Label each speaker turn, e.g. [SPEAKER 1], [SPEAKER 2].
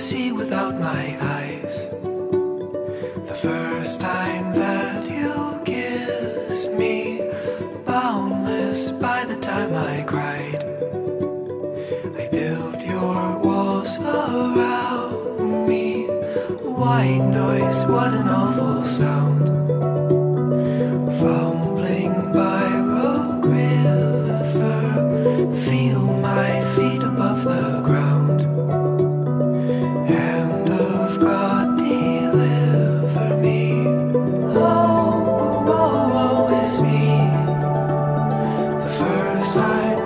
[SPEAKER 1] see without my eyes. The first time that you kissed me, boundless by the time I cried. I built your walls around me. White noise, what an awful sound. side